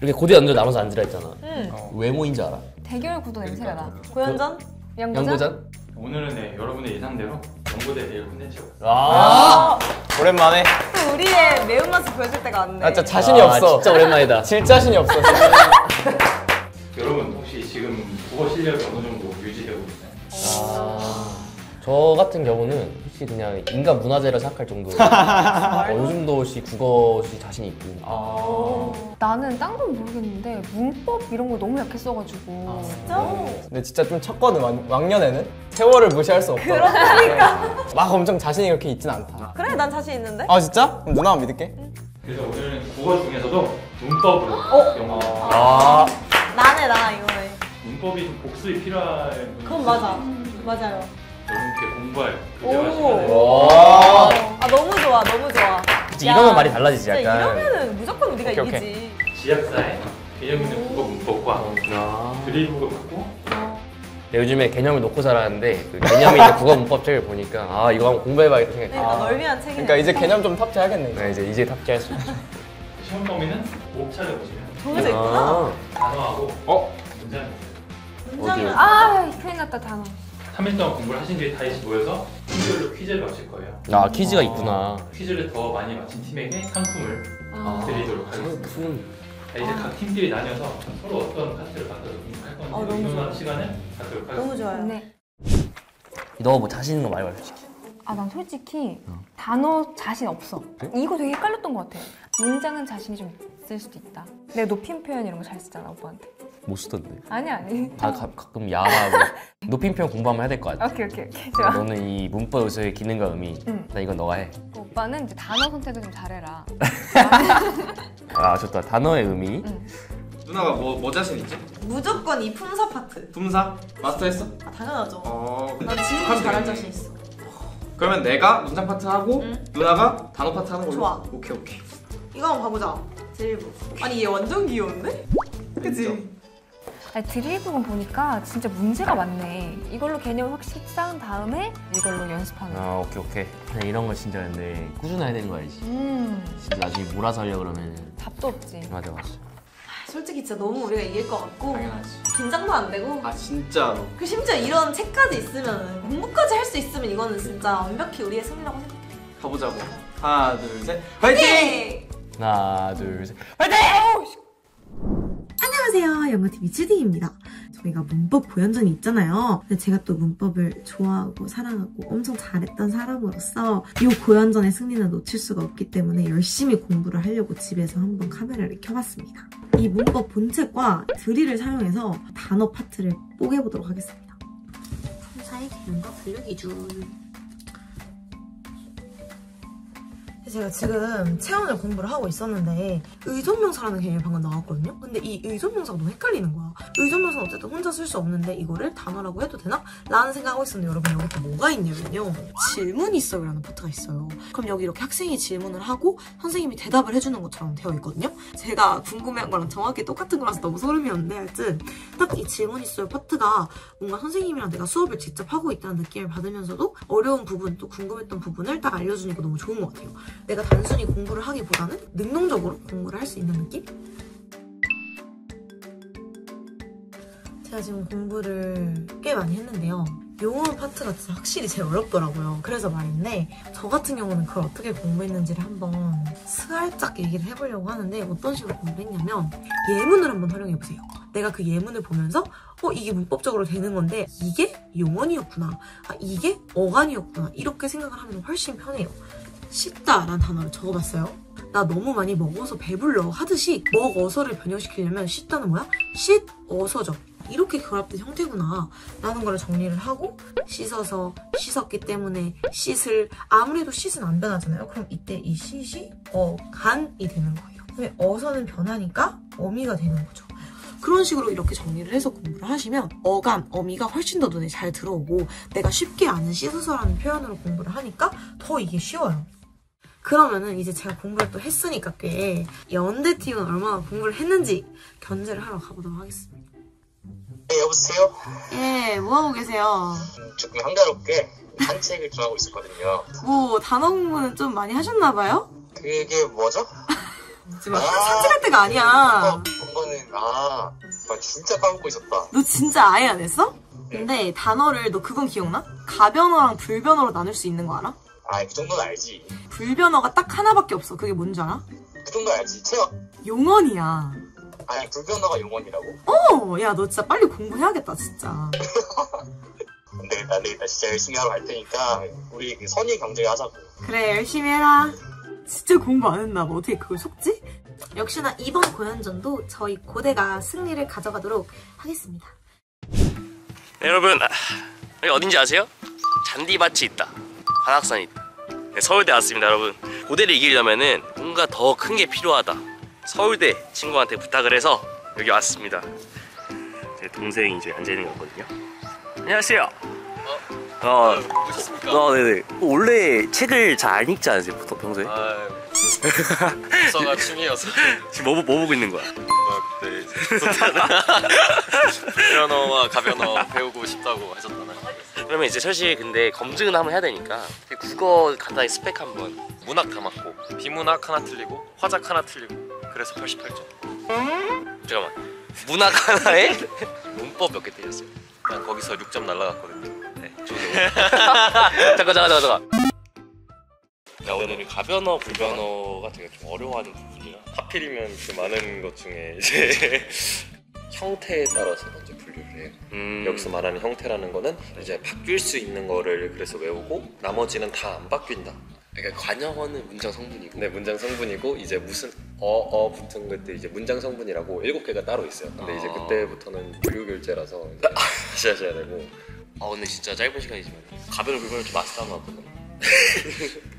이렇게 고대 연들 나눠서 앉으라 했잖아. 응. 왜 모인지 알아? 대결 구도 냄새가 나. 고현전? 양보자? 양보잔? 오늘은 네, 여러분의 예상대로 연고대 내일 콘텐츠가 아, 오랜만에. 또 우리의 매운맛을 보여줄 때가 왔네. 아, 진짜 자신이 아, 없어. 진짜 오랜만이다. 질 자신이 없어. 여러분 혹시 지금 국어 실력이 어느 정도 유지되고 있나요? 아, 저 같은 경우는 혹시 그냥 인간 문화재라 생각할 정도로 어, 요즘도 혹시 국어시 자신이 있고 어. 나는 딴 건 모르겠는데 문법 이런 거 너무 약했어가지고. 진짜? 근데 진짜 좀 쳤거든, 왕- 왕년에는. 세월을 무시할 수 없다. 그러니까. 막 엄청 자신이 그렇게 있진 않다. 그래, 난 자신 있는데. 아, 진짜? 그럼 누나만 믿을게. 그래서 오늘은 국어 중에서도 문법으로 어? 영어 아, 나네, 나 이거네. 문법이 좀 복습이 필요한 그건 맞아. 맞아요. 시간에 와. 아, 너무 좋아, 너무 좋아. 그치, 야, 이러면 말이 달라지지 진짜 약간 이러면은 무조건 우리가 오케이, 이기지. 지약사의 개념 있는 국어 문법과 아. 드리블을 갖고 내가 요즘에 개념을 놓고 살았는데 그 개념이 있는 국어 문법 책을 보니까 아 이거 한번 공부해봐야겠다 생각해 그러니까 아. 널 위한 책이네. 그러니까 이제 개념 좀 탑재하겠네. 이제. 네, 이제 이제 탑재할 수 있어 시험 범위는 옥차를 보시면 정해져 있구나. 아, 단어하고 어? 있어요. 문장이 어디요? 아, 큰일 났다, 단어. 3일 동안 공부를 하신 뒤에 다시 모여서 팀별로 퀴즈를 마칠 거예요. 아 퀴즈가 있구나 퀴즈를 더 많이 맞힌 팀에게 상품을 아. 드리도록 하겠습니다. 상품 자, 이제 각 팀끼리 나뉘어서 서로 어떤 카트를 만들어서 공부할 건지 어, 너무 의논하는 시간을 갖도록 하겠습니다. 너무 좋아요. 네. 너뭐 자신 있는 거 말해봐 솔직히 아, 난 솔직히 단어 자신 없어. 이거 되게 헷갈렸던 것 같아. 문장은 자신이 좀 있을 수도 있다. 내가 높임 표현 이런 거 잘 쓰잖아, 오빠한테. 못 쓰던데 아니, 아니. 가, 가, 가끔 야하고 높임 표현 공부하면 해야 될 것 같아 오케이, 오케이, 오케이. 좋아. 너는 이 문법 요소의 기능과 의미 응. 나 이건 너가 해그 오빠는 이제 단어 선택을 좀 잘해라. 아 좋다 단어의 의미 누나가 뭐, 뭐 자신 있지? 무조건 이 품사 파트. 품사? 마스터했어? 아, 당연하죠. 어. 난 질문 잘할 자신 있어. 그러면 내가 문장 파트 하고 응. 누나가 단어 파트 하는 걸로? 좋아. 오케이, 오케이. 이거 한번 봐보자. 제일부. 아니, 얘 완전 귀여운데? 그치? 아니, 드리블은 보니까 진짜 문제가 많네. 이걸로 개념 확실히 쌓은 다음에 이걸로 연습하는 거. 아 오케이 오케이 그냥 이런 거 진짜 근데 꾸준해야 되는 거 알지 음, 진짜 나중에 몰아서 하려고 그러면 답도 없지. 맞아 맞아 솔직히 진짜 너무 우리가 이길 것 같고 당연하지 긴장도 안 되고 아, 진짜로. 그 심지어 이런 책까지 있으면 공부까지 할 수 있으면 이거는 진짜 완벽히 우리의 승리라고 생각해. 가보자고. 하나, 둘, 셋. 화이팅! 네! 하나 둘셋 안녕하세요. 영어TV 주디입니다. 저희가 문법 고연전이 있잖아요. 근데 제가 또 문법을 좋아하고 사랑하고 엄청 잘했던 사람으로서 이 고연전의 승리는 놓칠 수가 없기 때문에 열심히 공부를 하려고 집에서 한번 카메라를 켜봤습니다. 이 문법 본책과 드릴을 사용해서 단어 파트를 뽀개보도록 하겠습니다. 품사의 개념과 분류 기준. 제가 지금 체온을 공부를 하고 있었는데 의존명사라는 개념이 방금 나왔거든요? 근데 이 의존명사가 너무 헷갈리는 거야. 의존명사는 어쨌든 혼자 쓸 수 없는데 이거를 단어라고 해도 되나? 라는 생각하고 있었는데 여러분 여기 또 뭐가 있냐면요. 질문이 있어요 라는 파트가 있어요. 그럼 여기 이렇게 학생이 질문을 하고 선생님이 대답을 해주는 것처럼 되어 있거든요? 제가 궁금해한 거랑 정확히 똑같은 거라서 너무 소름이었는데 하여튼 딱 이 질문 있어요 파트가 뭔가 선생님이랑 내가 수업을 직접 하고 있다는 느낌을 받으면서도 어려운 부분 또 궁금했던 부분을 딱 알려주니까 너무 좋은 것 같아요. 내가 단순히 공부를 하기보다는 능동적으로 공부를 할 수 있는 느낌? 제가 지금 공부를 꽤 많이 했는데요. 용어 파트가 진짜 확실히 제일 어렵더라고요. 그래서 말인데 저 같은 경우는 그걸 어떻게 공부했는지를 한번 살짝 얘기를 해보려고 하는데 어떤 식으로 공부했냐면 예문을 한번 활용해보세요. 내가 그 예문을 보면서 어 이게 문법적으로 되는 건데 이게 용언이었구나. 아 이게 어간이었구나. 이렇게 생각을 하면 훨씬 편해요. 씻다 라는 단어를 적어봤어요. 나 너무 많이 먹어서 배불러 하듯이 먹어서를 변형시키려면 씻다는 뭐야? 씻어서죠. 이렇게 결합된 형태구나 라는 걸 정리를 하고 씻어서 씻었기 때문에 씻을 아무래도 씻은 안 변하잖아요. 그럼 이때 이 씻이 어간이 되는 거예요. 근데 어서는 변하니까 어미가 되는 거죠. 그런 식으로 이렇게 정리를 해서 공부를 하시면 어감, 어미가 훨씬 더 눈에 잘 들어오고 내가 쉽게 아는 씻어서라는 표현으로 공부를 하니까 더 이게 쉬워요. 그러면은 이제 제가 공부를 또 했으니까 꽤 연대 팀은 얼마나 공부를 했는지 견제를 하러 가보도록 하겠습니다. 네, 여보세요? 예, 뭐하고 계세요? 음, 조금 한가롭게 산책을 좀 하고 있었거든요. 뭐 단어 공부는 좀 많이 하셨나봐요? 그게 뭐죠? 지금 산책할 때가 아니야. 어, 이거는 아, 나 진짜 까먹고 있었다. 너 진짜 아예 안 했어? 근데 단어를 너 그건 기억나? 가변어랑 불변어로 나눌 수 있는 거 알아? 아, 그 정도는 알지. 불변어가 딱 하나밖에 없어. 그게 뭔지 알아? 그 정도 알지. 체험. 용언이야. 아니, 불변어가 용언이라고? 어, 야, 너 진짜 빨리 공부해야겠다, 진짜. 안 되겠다, 안 되겠다. 진짜 열심히 하러 갈 테니까 우리 그 선의 경쟁 하자고. 그래, 열심히 해라. 진짜 공부 안 했나 봐. 어떻게 그걸 속지? 역시나 이번 고연전도 저희 고대가 승리를 가져가도록 하겠습니다. 네, 여러분 아, 여기 어딘지 아세요? 잔디밭이 있다 있다 네, 서울대 왔습니다 여러분 고대를 이기려면은 뭔가 더 큰 게 필요하다 서울대 친구한테 부탁을 해서 여기 왔습니다 제 동생이 이제 앉아있는 거거든요 안녕하세요 어, 오셨습니까? 어, 네네 원래 책을 잘 안 읽지 않으세요 보통 평소에? 아, 독서가 취미여서 지금 뭐, 뭐 보고 있는 거야? 그때 이제 불변어와 가변어 배우고 싶다고 하셨잖아요. 그러면 이제 사실 근데 검증은 한번 해야 되니까 국어 간단히 스펙 한번 문학 다 맞고 비문학 하나 틀리고 화작 하나 틀리고 그래서 88점. 잠깐만 문학 하나에 문법 몇개 때렸어요? 그냥 거기서 6점 날라갔거든요. 네, 저도. 잠깐 잠깐 잠깐 잠깐. 야 오늘 가변어 불변어가 되게 좀 어려워하는 부분이라 하필이면 그 많은 것 중에 이제 형태에 따라서 해요. 음, 여기서 말하는 형태라는 거는 이제 바뀔 수 있는 거를 그래서 외우고 나머지는 다 안 바뀐다. 그러니까 관형어는 문장 성분이고 근데 문장 성분이고 이제 무슨 어어 붙은 것들 이제 문장 성분이라고 일곱 개가 따로 있어요. 근데 이제 아. 그때부터는 교육일제라서 이제 다시 하셔야 되고 아 근데 진짜 짧은 시간이지만 가변어 불변어 좀 마스터하면 어떨까?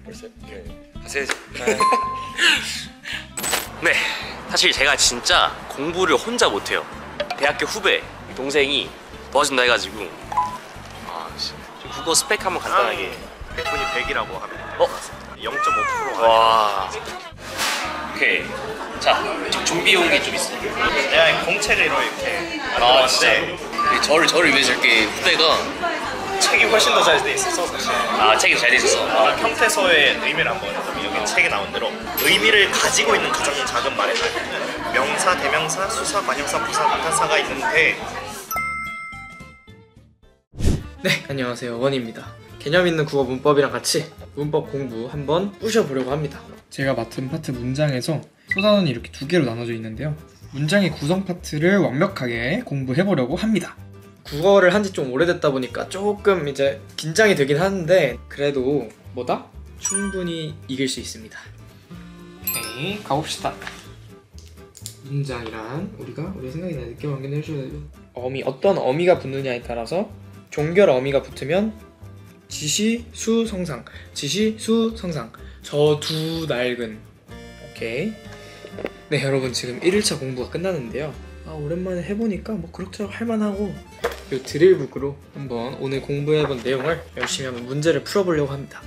벌써 네. 하세요. 네 사실 제가 진짜 공부를 혼자 못해요 대학교 후배 동생이 도와준다 해가지고. 아 씨. 좀 국어 스펙 한번 간단하게. 100분이 100이라고 하면 어? 0.5%가 와. 오케이. 자 준비해온 게 좀 있어요. 내가 공책으로 이렇게 아 만들었는데 진짜. 저를 저를 위해서 이렇게 후배가 책이 훨씬 더 잘 돼 있어서 사실. 아 책이 잘돼 있어서. 아, 형태서의 의미를 한번 여기 책에 나온 대로 의미를 가지고 있는 가장 작은 말에는 명사, 대명사, 수사, 관형사, 부사, 나타사가 있는데 네, 안녕하세요. 원입니다. 개념 있는 국어 문법이랑 같이 문법 공부 한번 부셔보려고 합니다. 제가 맡은 파트 문장에서 소단원이 이렇게 두 개로 나눠져 있는데요. 문장의 구성 파트를 완벽하게 공부해보려고 합니다. 국어를 한 지 좀 오래됐다 보니까 조금 이제 긴장이 되긴 하는데 그래도 뭐다? 충분히 이길 수 있습니다. 오케이, 가봅시다. 문장이란 우리가 우리 생각이나 느낌 확인해 주셔야 돼요. 어미 어떤 어미가 붙느냐에 따라서 종결 어미가 붙으면 지시 수 성상. 지시 수 성상. 저 두 낡은. 오케이. 네 여러분 지금 1일차 공부가 끝났는데요. 아 오랜만에 해보니까 뭐 그럭저럭 할만하고. 이 드릴북으로 한번 오늘 공부해본 내용을 열심히 한번 문제를 풀어보려고 합니다.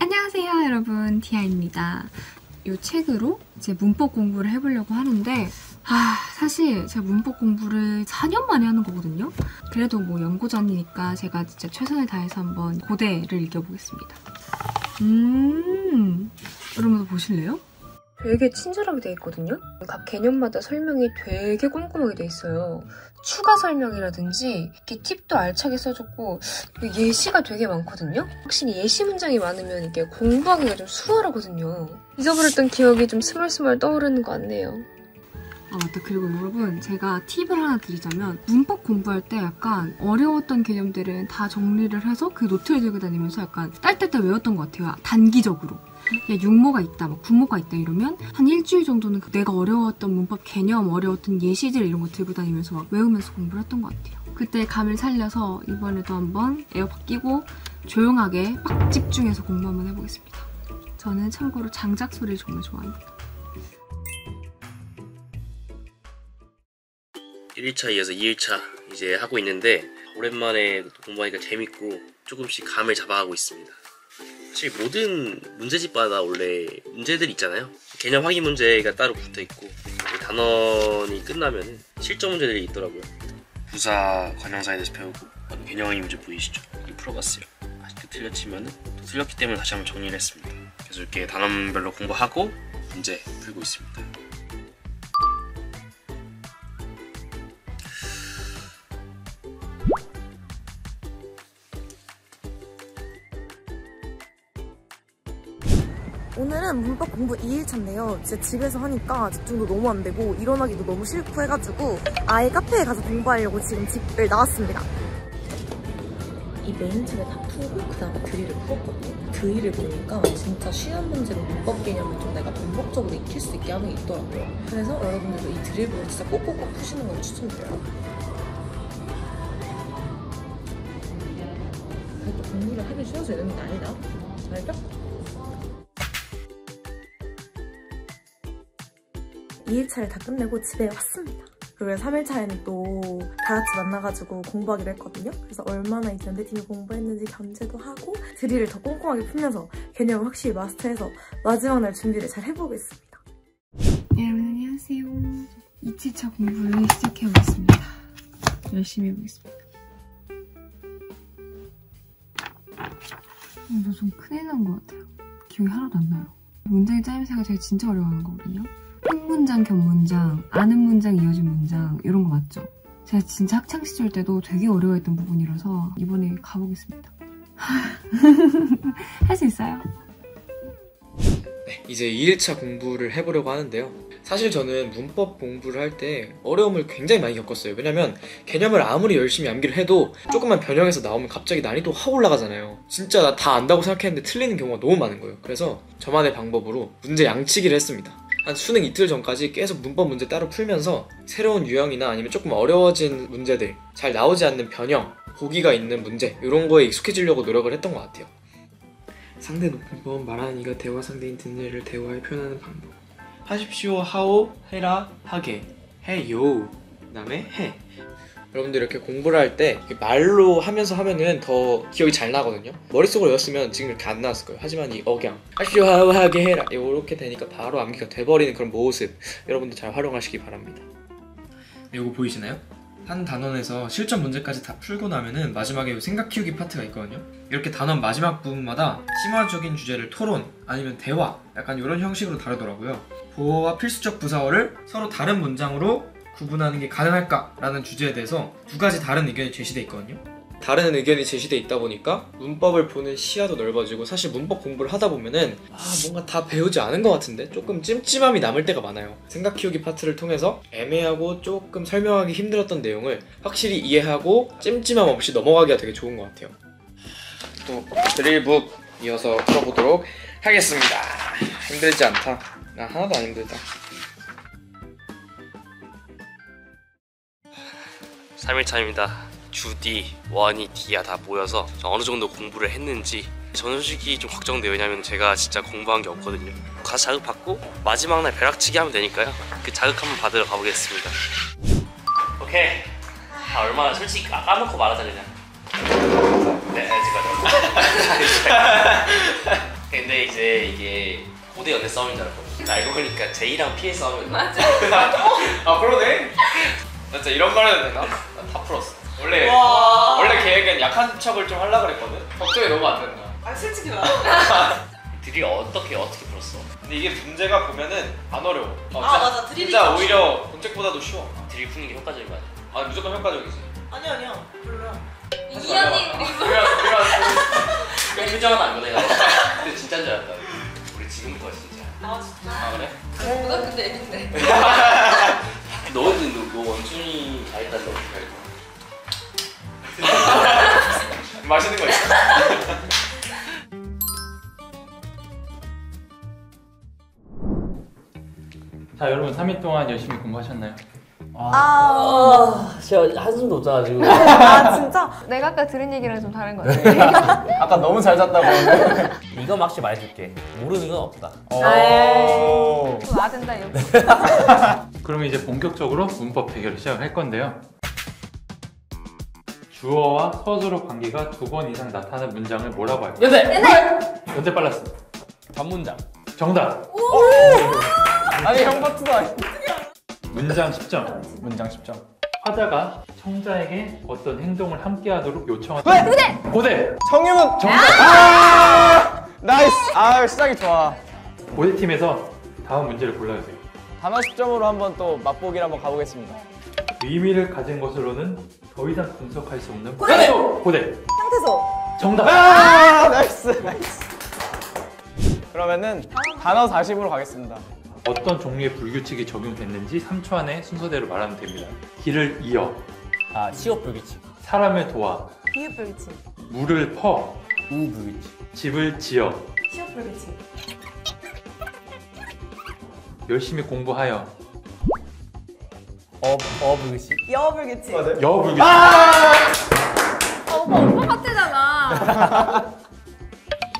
안녕하세요, 여러분. 디아입니다. 이 책으로 이제 문법 공부를 해보려고 하는데, 아, 사실 제가 문법 공부를 4년 만에 하는 거거든요? 그래도 뭐 연고전이니까 제가 진짜 최선을 다해서 한번 고대를 읽어보겠습니다. 음, 여러분도 보실래요? 되게 친절하게 돼 있거든요? 각 개념마다 설명이 되게 꼼꼼하게 돼 있어요. 추가 설명이라든지 이렇게 팁도 알차게 써줬고 예시가 되게 많거든요? 확실히 예시 문장이 많으면 이게 공부하기가 좀 수월하거든요. 잊어버렸던 기억이 좀 스멀스멀 떠오르는 것 같네요. 아 맞다 그리고 여러분 제가 팁을 하나 드리자면 문법 공부할 때 약간 어려웠던 개념들은 다 정리를 해서 그 노트를 들고 다니면서 약간 딸딸딸 외웠던 것 같아요 단기적으로 야, 육모가 있다, 막 구모가 있다 이러면 한 일주일 정도는 그 내가 어려웠던 문법 개념, 어려웠던 예시들 이런 거 들고 다니면서 막 외우면서 공부를 했던 것 같아요. 그때 감을 살려서 이번에도 한번 에어팟 끼고 조용하게 빡 집중해서 공부 한번 해보겠습니다. 저는 참고로 장작 소리를 정말 좋아합니다. 1일차 이어서 2일차 이제 하고 있는데 오랜만에 공부하니까 재밌고 조금씩 감을 잡아가고 있습니다. 사실 모든 문제집마다 원래 문제들이 있잖아요. 개념 확인 문제가 따로 붙어 있고 단원이 끝나면 실전 문제들이 있더라고요. 부사, 관형사에 대해서 배우고 개념 확인 문제 보이시죠? 이 풀어봤어요. 아직도 틀렸지만은 또 틀렸기 때문에 다시 한번 정리를 했습니다. 그래서 이렇게 단원별로 공부하고 문제 풀고 있습니다. 오늘은 문법 공부 2일차인데요. 진짜 집에서 하니까 집중도 너무 안 되고 일어나기도 너무 싫고 해가지고 아예 카페에 가서 공부하려고 지금 집을 나왔습니다. 이 메인 팁을 다 풀고 그 다음에 드릴을 풀었거든요. 드릴을 보니까 진짜 쉬운 문제로 문법 개념을 좀 내가 반복적으로 익힐 수 있게 하는 게 있더라고요. 그래서 여러분들도 이 드릴 보고 진짜 꼭꼭꼭 푸시는 걸 추천드려요. 또 공부를 하기 쉬워서 이러는 게 아니다. 알죠? 2일차를 다 끝내고 집에 왔습니다. 그리고 3일차에는 또 다 같이 만나가지고 공부하기로 했거든요. 그래서 얼마나 이제 연대팀이 공부했는지 견제도 하고 드릴을 더 꼼꼼하게 풀면서 개념을 확실히 마스터해서 마지막 날 준비를 잘 해보겠습니다. 여러분 안녕하세요. 2치차 공부를 시작해보겠습니다. 열심히 해보겠습니다. 오늘 좀 큰일 난 것 같아요. 기억이 하나도 안 나요. 문장의 짜임새가 제가 진짜 어려워하는 거거든요. 한 문장 겹 문장, 아는 문장 이어진 문장 이런 거 맞죠? 제가 진짜 학창 시절 때도 되게 어려워했던 부분이라서 이번에 가보겠습니다. 할 수 있어요? 네, 이제 2일차 공부를 해보려고 하는데요. 사실 저는 문법 공부를 할 때 어려움을 굉장히 많이 겪었어요. 왜냐면 개념을 아무리 열심히 암기를 해도 조금만 변형해서 나오면 갑자기 난이도 확 올라가잖아요. 진짜 나 다 안다고 생각했는데 틀리는 경우가 너무 많은 거예요. 그래서 저만의 방법으로 문제 양치기를 했습니다. 한 수능 이틀 전까지 계속 문법 문제 따로 풀면서 새로운 유형이나 아니면 조금 어려워진 문제들, 잘 나오지 않는 변형, 보기가 있는 문제 이런 거에 익숙해지려고 노력을 했던 것 같아요. 상대 높은 법 말하는 이가 대화 상대인 듣는 이를 대화에 표현하는 방법. 하십시오. 하오 해라 하게. 해요. 그 다음에 해 여러분들 이렇게 공부를 할 때 말로 하면서 하면은 더 기억이 잘 나거든요 머릿속으로 외웠으면 지금 이렇게 안 나왔을 거예요 하지만 이 억양 하십시오 하오 하게 해라 이렇게 되니까 바로 암기가 돼버리는 그런 모습 여러분들 잘 활용하시기 바랍니다 이거 보이시나요? 한 단원에서 실전 문제까지 다 풀고 나면은 마지막에 생각 키우기 파트가 있거든요. 이렇게 단원 마지막 부분마다 심화적인 주제를 토론 아니면 대화 약간 이런 형식으로 다루더라고요. 보어와 필수적 부사어를 서로 다른 문장으로 구분하는 게 가능할까라는 주제에 대해서 두 가지 다른 의견이 제시돼 있거든요. 다른 의견이 제시돼 있다 보니까 문법을 보는 시야도 넓어지고 사실 문법 공부를 하다 보면은 아 뭔가 다 배우지 않은 것 같은데 조금 찜찜함이 남을 때가 많아요. 생각 키우기 파트를 통해서 애매하고 조금 설명하기 힘들었던 내용을 확실히 이해하고 찜찜함 없이 넘어가기가 되게 좋은 것 같아요. 또 드릴북 이어서 풀어보도록 하겠습니다. 힘들지 않다. 나 하나도 안 힘들다 3일차입니다. 주디, 원이, 디야 다 모여서 어느 정도 공부를 했는지 저는 솔직히 좀 걱정돼요. 왜냐면 제가 진짜 공부한 게 없거든요. 가서 자극 받고 마지막 날 벼락치기 하면 되니까요. 그 자극 한번 받으러 가보겠습니다. 오케이. 아 얼마나 솔직히 까- 까놓고 말하자 그냥. 네, 제가 근데 이제 이게 고대 연애 싸움인 줄 알았거든요. 알고 보니까 제이랑 피해 싸움이었나? 맞아. 아 그러네 나 진짜 이런 말 해도 되나? 나다 풀었어 원래 와. 원래 계획은 약한 척을 좀 하려고 그랬거든 걱정이 너무 안 된다 아 솔직히 나. 드릴 어떻게 어떻게 풀었어? 근데 이게 문제가 보면은 안 어려워 어, 아, 맞아. 드릴이 진짜 좀 오히려 본책보다도 쉬워 드릴 푸는 게 효과적인 거 아니야? 아 무조건 효과적이지 아니 아니야. 별로야. 이현이 그리고 그 표정은 안 보내가. 근데 진짜인 줄 알았다. 우리 지금부터 진짜. 아 진짜. 아 그래? 고등학교 때 애긴데. 너는 너, 너 원준이 잘했다는 거 어떻게 알고? 맛있는 거 있어? 자 여러분 3일 동안 열심히 공부하셨나요? 아. 제가 한숨도 못 자가지고 아 진짜. 내가 아까 들은 얘기랑 좀 다른 것 같아. 아까 너무 잘 잤다고 이거 확실히 말해줄게 모르는 건 없다 에이. 나든다 이거. 그러면 이제 본격적으로 문법 대결을 시작을 할 건데요. 주어와 서술어 관계가 두 번 이상 나타나는 문장을 뭐라고 할까요? 연대! 연대 빨랐어. 반문장 정답. 아니 형 버트도 아니 문장 10점. 문장 10점 화자가 청자에게 어떤 행동을 함께하도록 요청한 고대. 고대. 성유문 정답! 아! 나이스! 아 시작이 좋아 고대 팀에서 다음 문제를 골라주세요. 단어 10점으로 한번 또 맛보기를 한번 가보겠습니다. 의미를 가진 것으로는 더 이상 분석할 수 없는 고대! 고대. 형태소. 정답. 아, 나이스, 나이스. 그러면은 단어 40으로 가겠습니다. 어떤 종류의 불규칙이 적용됐는지 3초 안에 순서대로 말하면 됩니다. 길을 이어, 아 시옷 불규칙 사람을 도와, 비읍 불규칙. 물을 퍼, 우 불규칙 집을 지어, 시옷 불규칙. 열심히 공부하여, 어 어 불규칙 여불규칙. 여우 불규칙. 어, 오빠 오빠 같잖아.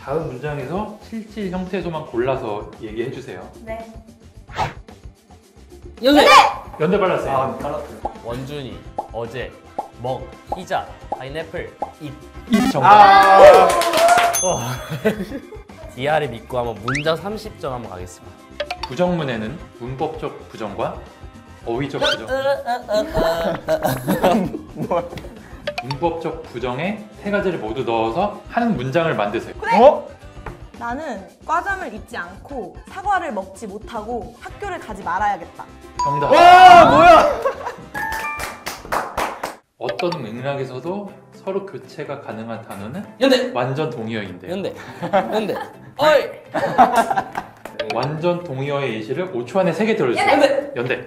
다음 문장에서 실질 형태소만 골라서 얘기해 주세요. 네. 연대 연대 발랐어요. 원준이 어제 먹 피자 파인애플 잎이 정답. 아, 디아를 믿고 한번 문장 30점 한번 가겠습니다 부정문에는 문법적 부정과 어휘적 부정. 문법적 부정에 세 가지를 모두 넣어서 한 문장을 만드세요. 어? 나는 과잠을 입지 않고 사과를 먹지 못하고 학교를 가지 말아야겠다. 정답. 와, 뭐야? 어떤 맥락에서도 서로 교체가 가능한 단어는 연대 완전 동의어인데 연대 연대 어이 완전 동의어의 예시를 5초 안에 3개 들어주세요. 연대.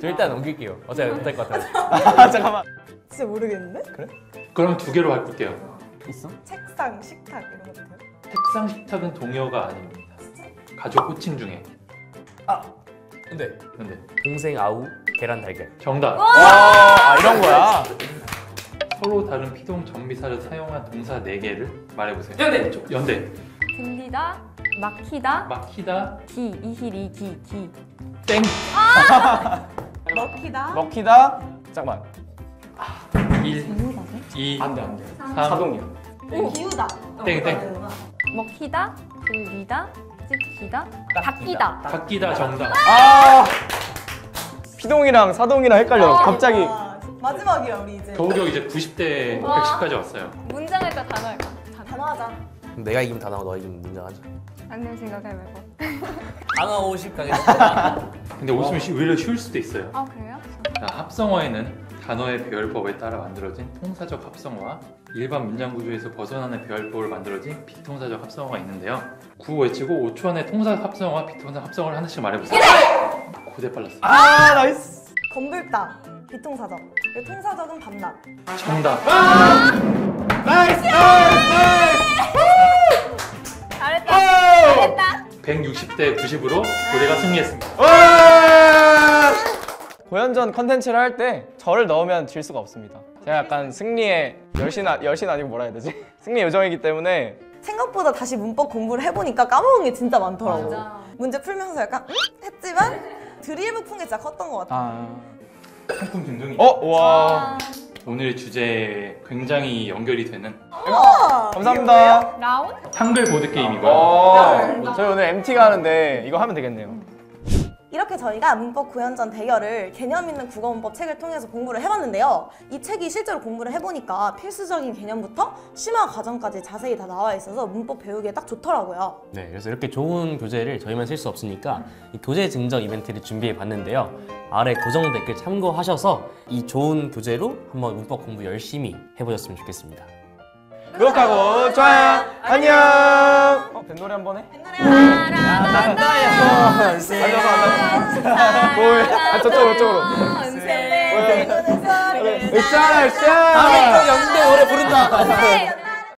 저 일단 넘길게요 어차피 못할 것 같아요 아, 잠깐만. 진짜 모르겠는데? 그럼 두 개로 바꿀게요. 있어? 책상, 식탁 이런 거 돼요? 책상 식탁은 동의어가 아닙니다. 가족 호칭 중에. 연대 연대. 동생 아우 계란 달걀 정답. 와, 아, 이런 거야. 서로 다른 피동 정비사를 사용한 동사 4개를 말해보세요. 연대! 연대. 들리다, 막히다, 막히다. 기, 이힐이, 기, 기. 땡. 먹히다. 먹히다. 잠깐만. 1, 2, 안 돼, 안 돼. 3. 자동이야. 기우다. 땡, 땡. 먹히다, 들리다, 찍히다, 닦이다. 바뀌다 정답. 아, 피동이랑 사동이랑 헷갈려. 갑자기. 아, 마지막이야 우리 이제. 겨우겨우 이제 90대 와. 110까지 왔어요. 문장 할까, 단어 할까? 단어 하자. 내가 이기면 단어가 너 이기면 문장 하자 안녕 생각해보고. 단어 50 가겠습니다 근데 웃음이 쉬- 오히려 쉬울 수도 있어요. 아, 그래요? 자, 합성어에는 단어의 배열법에 따라 만들어진 통사적 합성어와 일반 문장 구조에서 벗어나는 배열법을 만들어진 비통사적 합성어가 있는데요. 구호 외치고 5초 안에 통사 합성어와 비통사 합성어를 하나씩 말해보세요. 고대 빨랐어. 아, 나이스. 검붉다. 비통사적. 그리고 통사적은 밤낮. 정답. 나이스, 나이스, 잘했다. 잘했다. 160대 90으로 고대가 승리했습니다. 와! 고연전 컨텐츠를 할 때 저를 넣으면 질 수가 없습니다. 제가 약간 승리의 열신, 아, 열신 아니고 뭐라 해야 되지? 승리의 요정이기 때문에 생각보다 다시 문법 공부를 해보니까 까먹은 게 진짜 많더라고. 맞아. 문제 풀면서 약간 음? 했지만 드리블 푼게 진짜 컸던 것 같아. 아... 상품 증정이 어? 와... 오늘 주제에 굉장히 연결이 되는 감사합니다. 라운? 한글 보드 게임이고요. 어, 저희 오늘 MT가 하는데 이거 하면 되겠네요. 이렇게 저희가 문법 구현전 대결을 개념 있는 국어 문법 책을 통해서 공부를 해봤는데요. 이 책이 실제로 공부를 해보니까 필수적인 개념부터 심화 과정까지 자세히 다 나와 있어서 문법 배우기에 딱 좋더라고요. 네, 그래서 이렇게 좋은 교재를 저희만 쓸 수 없으니까 이 교재 증정 이벤트를 준비해 봤는데요. 아래 고정 댓글 참고하셔서 이 좋은 교재로 한번 문법 공부 열심히 해보셨으면 좋겠습니다. 구독하고. 좋아요. 안녕. 어, 뱃노래 한번 해? 앉아서 뭐해? 아 저쪽으로 저쪽으로. 은세, 은세, 으쌰 으쌰 다음에 또 영대 노래 부른다. 은세,